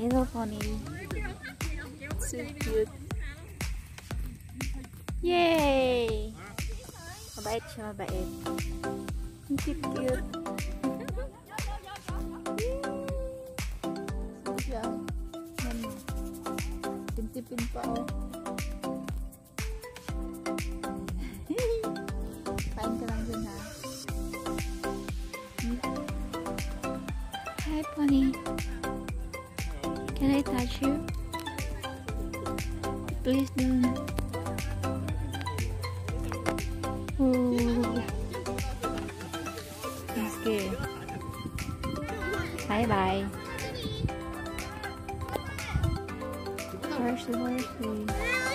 Hello, pony. So cute. Yay! Mabait siya, mabait. Ang cute-cute. Siya. Yan. Tintipin pa, oh. Kain ka lang dun, ha? Hi, pony. Can I touch you? Please don't. Ooh. Okay. Bye bye. Horsey, horsey.